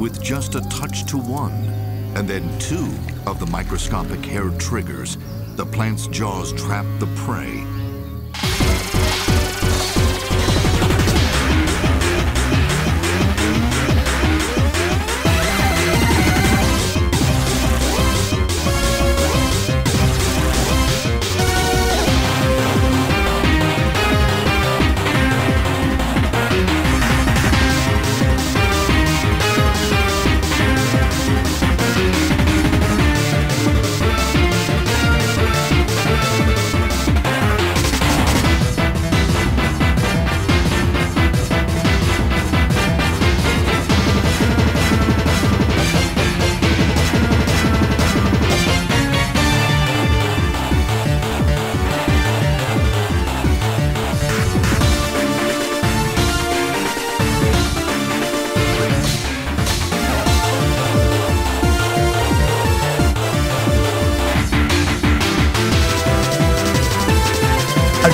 with just a touch to one, and then two of the microscopic hair triggers, the plant's jaws trap the prey.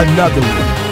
Another one.